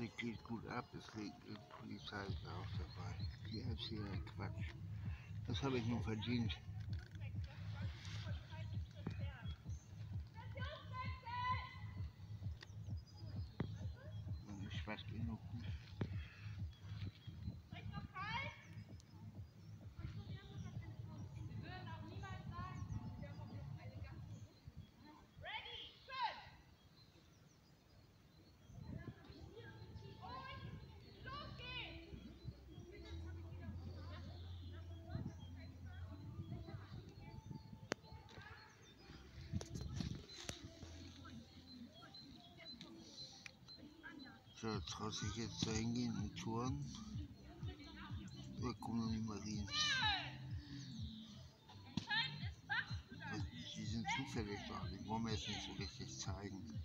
Das geht gut ab, es liegt die Polizei ist auch dabei. Die erzählen Quatsch. Das habe ich nun verdient. Und ich weiß genug. So, traust dich jetzt da hingehen und touren? Da kommen die Marines. Die sind zufällig da, die wollen wir jetzt nicht so richtig zeigen.